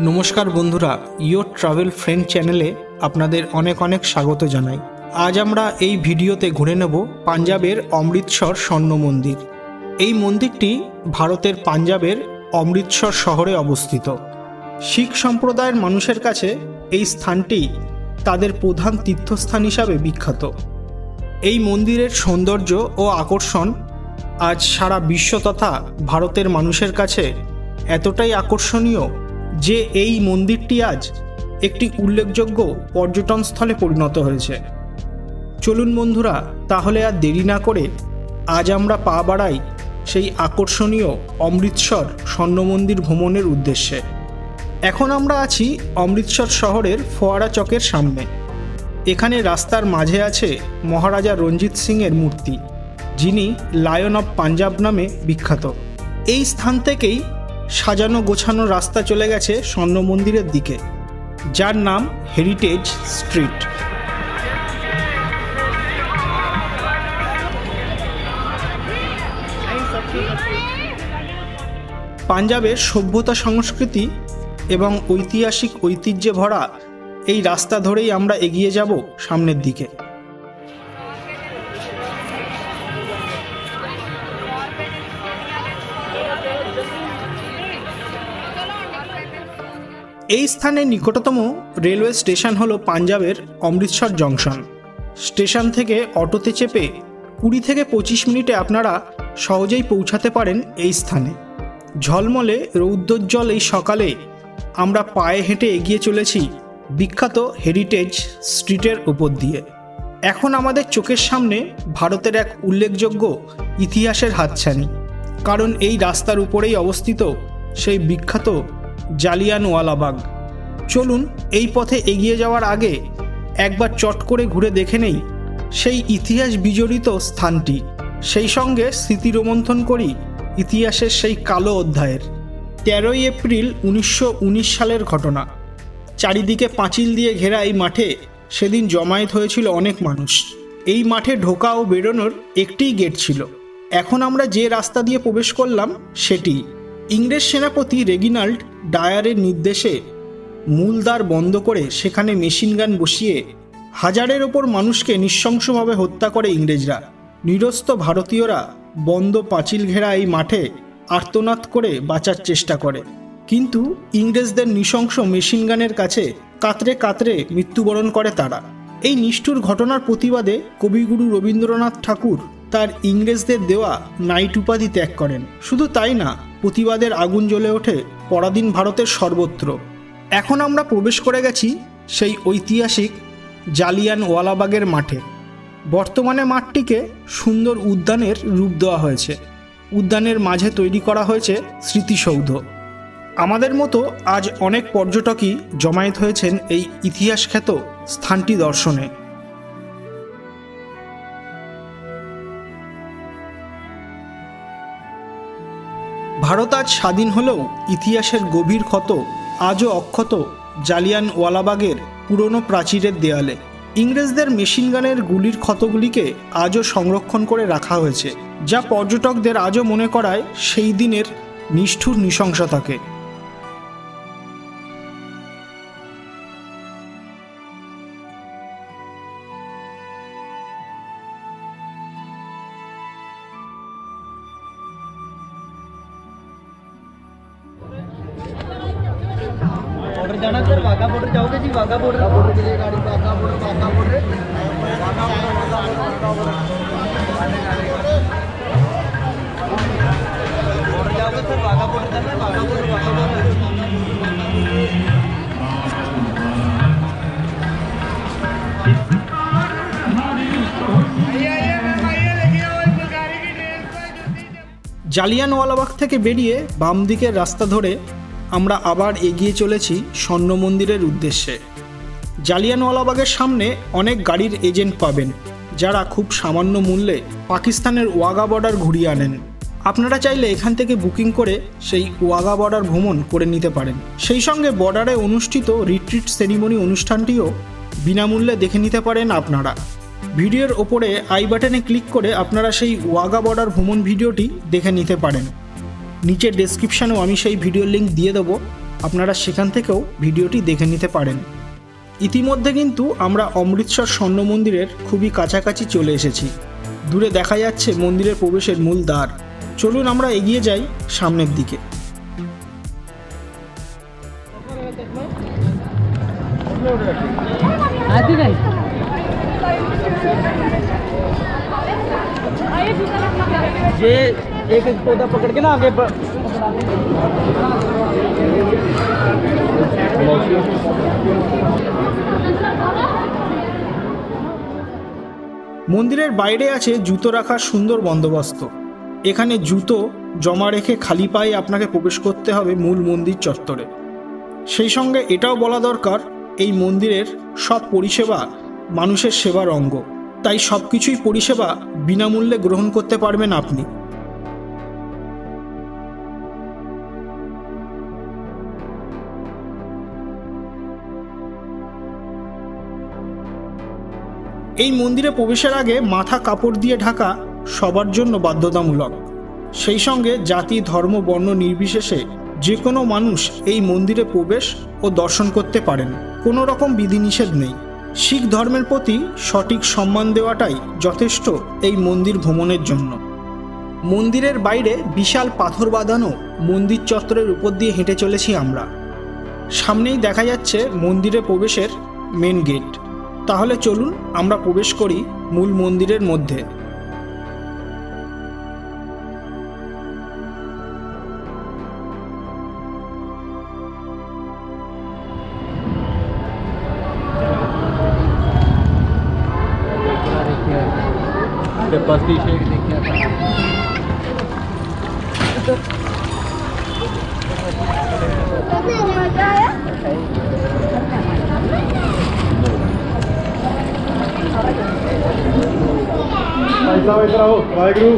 নমস্কার বন্ধুরা your travel friend চ্যানেলে আপনাদের অনেক অনেক স্বাগত জানাই। আজ আমরা এই ভিডিওতে ঘুরে নেব পাঞ্জাবের অমৃতসর স্বর্ণ মন্দির। এই মন্দিরটি ভারতের পাঞ্জাবের অমৃতসর শহরে অবস্থিত। শিখ সম্প্রদায়ের মানুষের কাছে এই স্থানটি তাদের প্রধান তীর্থস্থান হিসাবে বিখ্যাত। এই মন্দিরের সৌন্দর্য ও আকর্ষণ আজ সারা বিশ্ব তথা ভারতের মানুষের কাছে এতটাই আকর্ষণীয় যে এই মন্দিরটি আজ একটি উল্লেখযোগ্য পর্যটনস্থলে পরিণত হয়েছে। চলুন বন্ধুরা, তাহলে আর দেরি না করে আজ আমরা পা বাড়াই সেই আকর্ষণীয় অমৃতসর স্বর্ণ মন্দির ভ্রমণের উদ্দেশ্যে। এখন আমরা আছি অমৃতসর শহরের ফোয়ারা চকের সামনে। এখানে রাস্তার মাঝে আছে মহারাজা রঞ্জিত সিংয়ের মূর্তি, যিনি লায়ন অফ পাঞ্জাব নামে বিখ্যাত। এই স্থান থেকেই সাজানো গোছানো রাস্তা চলে গেছে স্বর্ণ মন্দিরের দিকে। যার নাম হেরিটেজ স্ট্রিট পাঞ্জাবের সভ্যতা সংস্কৃতি এবং ঐতিহাসিক ঐতিহ্যে ভরা এই রাস্তা ধরেই আমরা এগিয়ে যাব সামনের দিকে। এই স্থানের নিকটতম রেলওয়ে স্টেশন হলো পাঞ্জাবের অমৃতসর জংশন। স্টেশন থেকে অটোতে চেপে কুড়ি থেকে পঁচিশ মিনিটে আপনারা সহজেই পৌঁছাতে পারেন এই স্থানে। ঝলমলে রৌদ্রোজ্জ্বল এই সকালে আমরা পায়ে হেঁটে এগিয়ে চলেছি বিখ্যাত হেরিটেজ স্ট্রিটের উপর দিয়ে। এখন আমাদের চোখের সামনে ভারতের এক উল্লেখযোগ্য ইতিহাসের হাতছানি। কারণ এই রাস্তার উপরেই অবস্থিত সেই বিখ্যাত জালিয়ানওয়ালাবাগ। চলুন, এই পথে এগিয়ে যাওয়ার আগে একবার চট করে ঘুরে দেখে নেই সেই ইতিহাস বিজড়িত স্থানটি। সেই সঙ্গে স্মৃতি রোমন্থন করি ইতিহাসের সেই কালো অধ্যায়ের। তেরোই এপ্রিল উনিশশো উনিশ সালের ঘটনা। চারিদিকে পাঁচিল দিয়ে ঘেরা এই মাঠে সেদিন জমায়েত হয়েছিল অনেক মানুষ। এই মাঠে ঢোকা ও বেরোনোর একটিই গেট ছিল। এখন আমরা যে রাস্তা দিয়ে প্রবেশ করলাম, সেটি ইংরেজ সেনাপতি রেগিনাল্ড ডায়ারের নির্দেশে মূল দ্বার বন্ধ করে সেখানে মেশিন গান বসিয়ে হাজারের ওপর মানুষকে নৃশংসভাবে হত্যা করে ইংরেজরা। নিরস্ত ভারতীয়রা বন্ধ পাঁচিল ঘেরা এই মাঠে আর্তনাদ করে বাঁচার চেষ্টা করে। কিন্তু ইংরেজদের নৃশংস মেশিন গানের কাছে কাতরে কাতরে মৃত্যুবরণ করে তারা। এই নিষ্ঠুর ঘটনার প্রতিবাদে কবিগুরু রবীন্দ্রনাথ ঠাকুর তার ইংরেজদের দেওয়া নাইট উপাধি ত্যাগ করেন। শুধু তাই না প্রতিবাদের আগুন জ্বলে ওঠে পরাধীন ভারতের সর্বত্র। এখন আমরা প্রবেশ করে গেছি সেই ঐতিহাসিক জালিয়ান ওয়ালাবাগের মাঠে। বর্তমানে মাঠটিকে সুন্দর উদ্যানের রূপ দেওয়া হয়েছে। উদ্যানের মাঝে তৈরি করা হয়েছে স্মৃতিসৌধ। আমাদের মতো আজ অনেক পর্যটকই জমায়েত হয়েছেন এই ইতিহাস খ্যাত স্থানটি দর্শনে। ভারত আজ স্বাধীন হলেও ইতিহাসের গভীর ক্ষত আজও অক্ষত জালিয়ান ওয়ালাবাগের পুরনো প্রাচীরের দেয়ালে। ইংরেজদের মেশিনগানের গুলির ক্ষতগুলিকে আজও সংরক্ষণ করে রাখা হয়েছে, যা পর্যটকদের আজও মনে করায় সেই দিনের নিষ্ঠুর নৃশংসতাকে। जाना सर वाघा बॉर्डर जाओगे जी वाघा बॉर्डर बॉर्डर के लिए गाड़ी Wagah border Wagah border Wagah border जाओगे सर वाघा बॉर्डर जाना है वाघा बॉर्डर वाघा बॉर्डर জালিয়ানওয়ালাবাগ থেকে বেরিয়ে বাম দিকের রাস্তা ধরে আমরা আবার এগিয়ে চলেছি স্বর্ণ মন্দিরের উদ্দেশ্যে। জালিয়ানওয়ালাবাগের সামনে অনেক গাড়ির এজেন্ট পাবেন, যারা খুব সামান্য মূল্যে পাকিস্তানের ওয়াগা বর্ডার ঘুরিয়ে আনেন। আপনারা চাইলে এখান থেকে বুকিং করে সেই ওয়াগা বর্ডার ভ্রমণ করে নিতে পারেন। সেই সঙ্গে বর্ডারে অনুষ্ঠিত রিট্রিট সেরিমনি অনুষ্ঠানটিও বিনামূল্যে দেখে নিতে পারেন আপনারা। ভিডিওর ওপরে আই বাটনে ক্লিক করে আপনারা সেই ওয়াগা বর্ডার ভ্রমণ ভিডিওটি দেখে নিতে পারেন। নিচে ডেসক্রিপশানেও আমি সেই ভিডিও লিঙ্ক দিয়ে দেবো। আপনারা সেখান থেকেও ভিডিওটি দেখে নিতে পারেন। ইতিমধ্যে কিন্তু আমরা অমৃতসর স্বর্ণ মন্দিরের খুবই কাছাকাছি চলে এসেছি। দূরে দেখা যাচ্ছে মন্দিরের প্রবেশের মূল দ্বার। চলুন আমরা এগিয়ে যাই সামনের দিকে। पौधा पकड़ के ना आगे बढ़ মন্দিরের বাইরে আছে জুতো রাখার সুন্দর বন্দোবস্ত এখানে জুতো জমা রেখে খালি পায়ে আপনাকে প্রবেশ করতে হবে মূল মন্দির চত্বরে সেই সঙ্গে এটাও বলা দরকার এই মন্দিরের সব পরিষেবা মানুষের সেবার অঙ্গ তাই সব কিছুই পরিষেবা বিনামূল্যে গ্রহণ করতে পারবেন আপনি এই মন্দিরে প্রবেশের আগে মাথা কাপড় দিয়ে ঢাকা সবার জন্য বাধ্যতামূলক। সেই সঙ্গে জাতি, ধর্ম, বর্ণ নির্বিশেষে যে কোনো মানুষ এই মন্দিরে প্রবেশ ও দর্শন করতে পারেন। কোনো রকম বিধিনিষেধ নেই। শিখ ধর্মের প্রতি সঠিক সম্মান দেওয়াটাই যথেষ্ট এই মন্দির ভ্রমণের জন্য। মন্দিরের বাইরে বিশাল পাথর বাঁধানো মন্দির চত্বরের উপর দিয়ে হেঁটে চলেছি আমরা। সামনেই দেখা যাচ্ছে মন্দিরে প্রবেশের মেন গেট তাহলে চলুন আমরা প্রবেশ করি মূল মন্দিরের মধ্যে पस्ती शेख देखिए ऐसा वैसा हो वाहेगुरु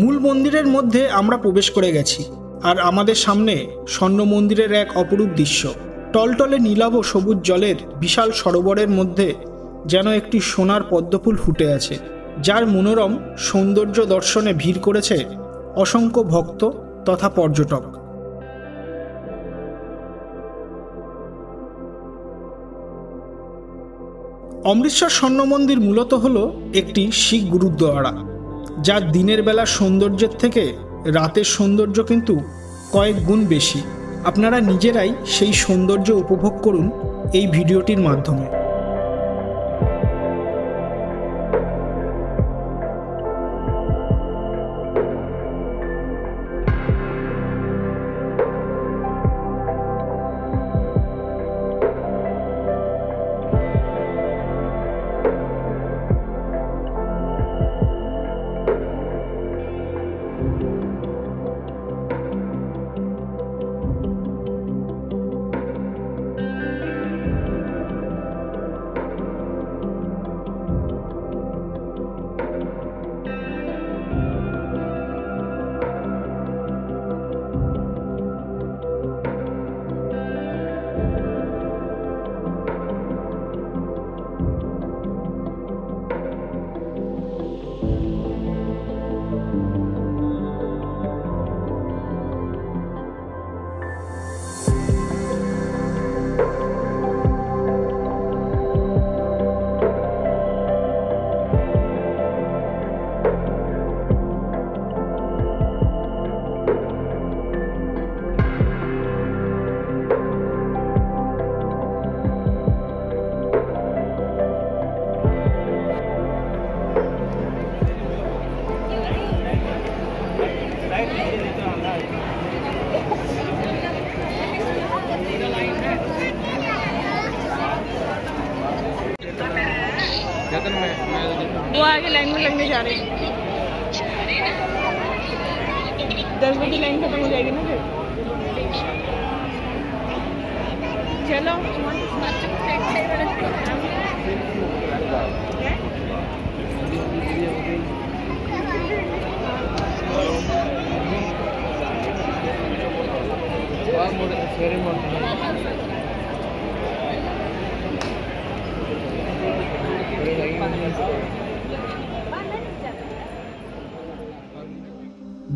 মূল মন্দিরের মধ্যে আমরা প্রবেশ করে গেছি। আর আমাদের সামনে স্বর্ণ মন্দিরের এক অপরূপ দৃশ্য। টলটলে নীলাভ সবুজ জলের বিশাল সরোবরের মধ্যে যেন একটি সোনার পদ্মফুল ফুটে আছে, যার মনোরম সৌন্দর্য দর্শনে ভিড় করেছে অসংখ্য ভক্ত তথা পর্যটক। অমৃতসর স্বর্ণ মন্দির মূলত হলো একটি শিখ গুরুদ্বারা। যার দিনের বেলা সৌন্দর্যের থেকে রাতের সৌন্দর্য কিন্তু কয়েক গুণ বেশি। আপনারা নিজেরাই সেই সৌন্দর্য উপভোগ করুন এই ভিডিওটির মাধ্যমে। में लगने जा रहे हैं। दस बजे लाइन खत्म हो जाएगी ना फिर? चलो। Thank you.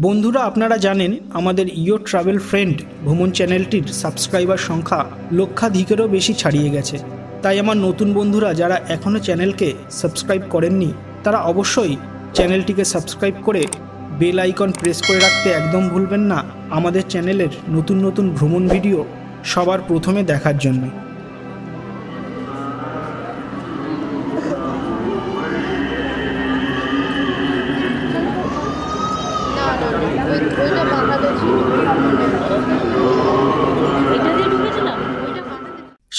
বন্ধুরা, আপনারা জানেন আমাদের ইয়ো ট্রাভেল ফ্রেন্ড ভ্রমণ চ্যানেলটির সাবস্ক্রাইবার সংখ্যা লক্ষাধিকেরও বেশি ছাড়িয়ে গেছে। তাই আমার নতুন বন্ধুরা, যারা এখনও চ্যানেলকে সাবস্ক্রাইব করেননি, তারা অবশ্যই চ্যানেলটিকে সাবস্ক্রাইব করে বেল আইকন প্রেস করে রাখতে একদম ভুলবেন না আমাদের চ্যানেলের নতুন নতুন ভ্রমণ ভিডিও সবার প্রথমে দেখার জন্য।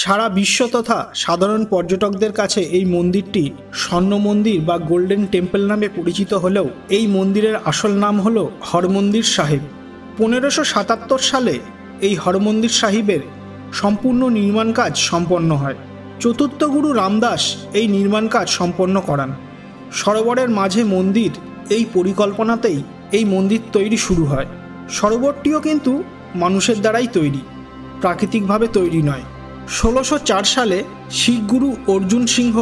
সারা বিশ্ব তথা সাধারণ পর্যটকদের কাছে এই মন্দিরটি স্বর্ণ মন্দির বা গোল্ডেন টেম্পল নামে পরিচিত হলেও এই মন্দিরের আসল নাম হল হরমন্দির সাহেব। পনেরোশো সাতাত্তর সালে এই হরমন্দির সাহিবের সম্পূর্ণ নির্মাণ কাজ সম্পন্ন হয়। চতুর্থ গুরু রামদাস এই নির্মাণ কাজ সম্পন্ন করান। সরোবরের মাঝে মন্দির এই পরিকল্পনাতেই এই মন্দির তৈরি শুরু হয়। সরোবরটিও কিন্তু মানুষের দ্বারাই তৈরি। প্রাকৃতিকভাবে তৈরি নয়। ষোলোশো সালে শিখ গুরু অর্জুন সিংহ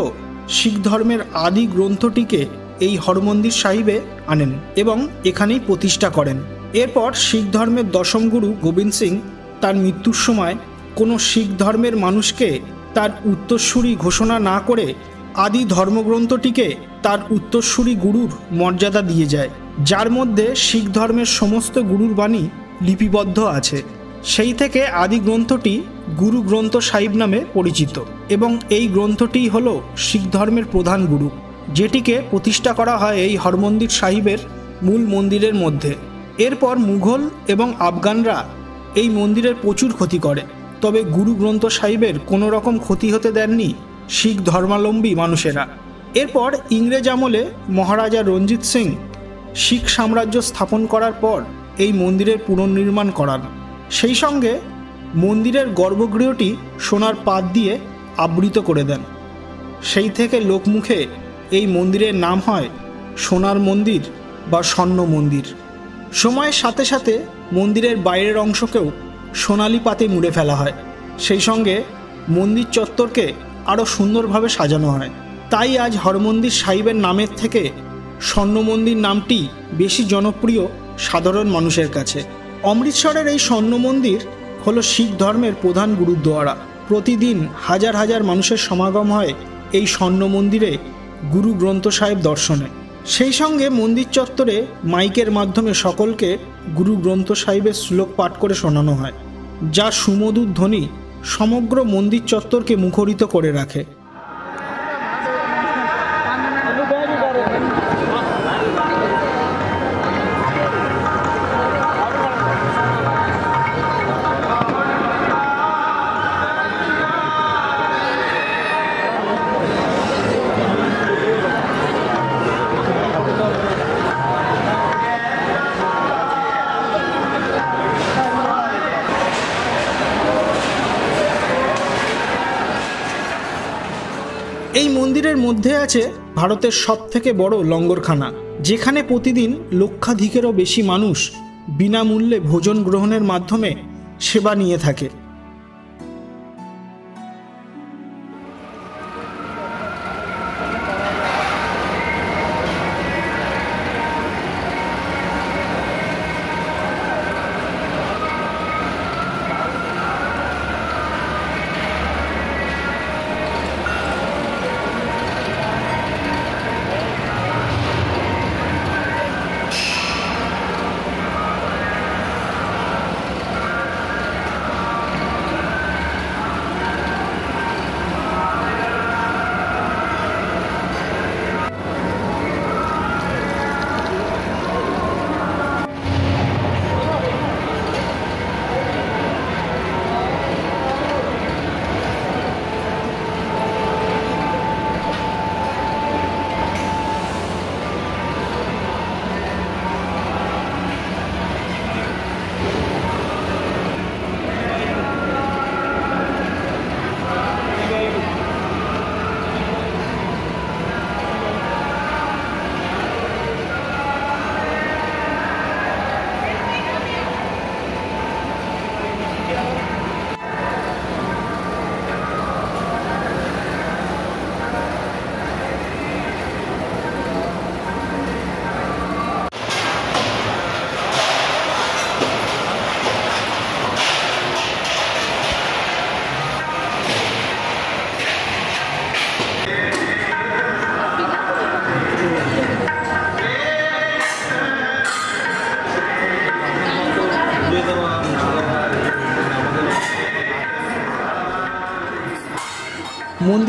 শিখ ধর্মের আদি গ্রন্থটিকে এই হরমন্দির সাহিবে আনেন এবং এখানেই প্রতিষ্ঠা করেন। এরপর শিখ ধর্মের দশম গুরু গোবিন্দ সিং তার মৃত্যুর সময় কোনো শিখ ধর্মের মানুষকে তার উত্তরসূরি ঘোষণা না করে আদি ধর্মগ্রন্থটিকে তার উত্তরসূরি গুরুর মর্যাদা দিয়ে যায়, যার মধ্যে শিখ ধর্মের সমস্ত গুরুর বাণী লিপিবদ্ধ আছে। সেই থেকে আদি গ্রন্থটি গুরু গ্রন্থ সাহিব নামে পরিচিত এবং এই গ্রন্থটি হল শিখ ধর্মের প্রধান গুরু, যেটিকে প্রতিষ্ঠা করা হয় এই হরমন্দির সাহিবের মূল মন্দিরের মধ্যে। এরপর মুঘল এবং আফগানরা এই মন্দিরের প্রচুর ক্ষতি করে, তবে গুরু গ্রন্থ সাহিবের কোনো রকম ক্ষতি হতে দেননি শিখ ধর্মাবলম্বী মানুষেরা। এরপর ইংরেজ আমলে মহারাজা রঞ্জিত সিং শিখ সাম্রাজ্য স্থাপন করার পর এই মন্দিরের পুনর্নির্মাণ করান। সেই সঙ্গে মন্দিরের গর্ভগৃহটি সোনার পাত দিয়ে আবৃত করে দেন। সেই থেকে লোকমুখে এই মন্দিরের নাম হয় সোনার মন্দির বা স্বর্ণ মন্দির। সময়ের সাথে সাথে মন্দিরের বাইরের অংশকেও সোনালি পাতে মুড়ে ফেলা হয়। সেই সঙ্গে মন্দির চত্বরকে আরও সুন্দরভাবে সাজানো হয়। তাই আজ হরমন্দির সাহিবের নামের থেকে স্বর্ণ মন্দির নামটি বেশি জনপ্রিয় সাধারণ মানুষের কাছে। অমৃতসরের এই স্বর্ণ মন্দির হলো শিখ ধর্মের প্রধান গুরুদ্বারা। প্রতিদিন হাজার হাজার মানুষের সমাগম হয় এই স্বর্ণ মন্দিরে গুরু গ্রন্থ সাহেব দর্শনে। সেই সঙ্গে মন্দির চত্বরে মাইকের মাধ্যমে সকলকে গুরু গ্রন্থ সাহেবের শ্লোক পাঠ করে শোনানো হয়, যা সুমধুর ধ্বনি সমগ্র মন্দির চত্বরকে মুখরিত করে রাখে। মন্দিরের মধ্যে আছে ভারতের সব থেকে বড় লঙ্গরখানা, যেখানে প্রতিদিন লক্ষাধিকেরও বেশি মানুষ বিনামূল্যে ভোজন গ্রহণের মাধ্যমে সেবা নিয়ে থাকে।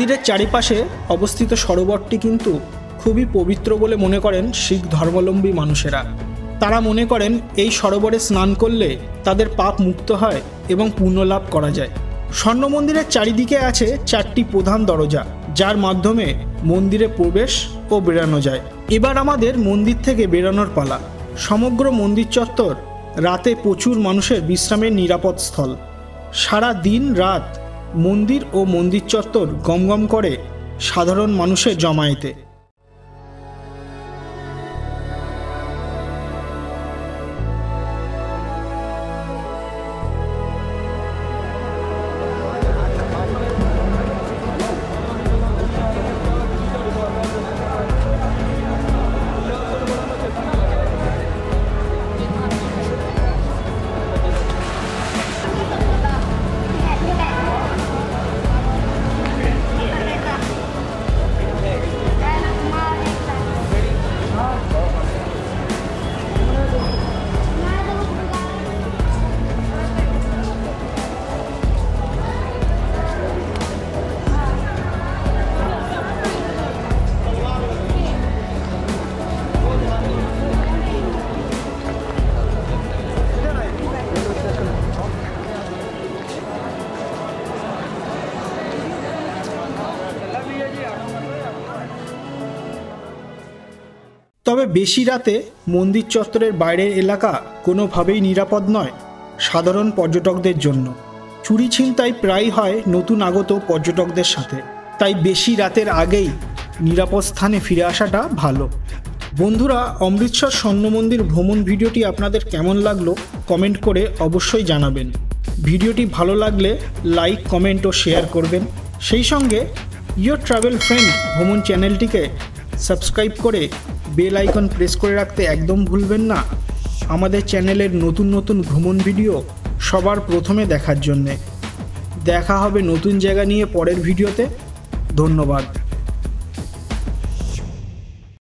মন্দিরের চারিপাশে অবস্থিত সরোবরটি কিন্তু খুবই পবিত্র বলে মনে করেন শিখ ধর্মাবলম্বী মানুষেরা। তারা মনে করেন এই সরোবরে স্নান করলে তাদের পাপ মুক্ত হয় এবং পুণ্যলাভ করা যায়। স্বর্ণ মন্দিরের চারিদিকে আছে চারটি প্রধান দরজা, যার মাধ্যমে মন্দিরে প্রবেশ ও বেরানো যায়। এবার আমাদের মন্দির থেকে বেরানোর পালা। সমগ্র মন্দির চত্বর রাতে প্রচুর মানুষের বিশ্রামের নিরাপদ স্থল। সারা দিন রাত মন্দির ও মন্দির চত্বর গমগম করে সাধারণ মানুষের জমায়েতে। তবে বেশি রাতে মন্দির চত্বরের বাইরের এলাকা কোনোভাবেই নিরাপদ নয় সাধারণ পর্যটকদের জন্য। চুরি ছিনতাই প্রায় হয় নতুন আগত পর্যটকদের সাথে। তাই বেশি রাতের আগেই নিরাপদ স্থানে ফিরে আসাটা ভালো। বন্ধুরা, অমৃতসর স্বর্ণ মন্দির ভ্রমণ ভিডিওটি আপনাদের কেমন লাগল কমেন্ট করে অবশ্যই জানাবেন। ভিডিওটি ভালো লাগলে লাইক, কমেন্ট ও শেয়ার করবেন। সেই সঙ্গে ইয়োর ট্রাভেল ফ্রেন্ড ভ্রমণ চ্যানেলটিকে সাবস্ক্রাইব করে বেল আইকন প্রেস করে রাখতে একদম ভুলবেন না। আমাদের চ্যানেলের নতুন নতুন ভ্রমণ ভিডিও সবার প্রথমে দেখার জন্যে। দেখা হবে নতুন জায়গা নিয়ে পরের ভিডিওতে ধন্যবাদ।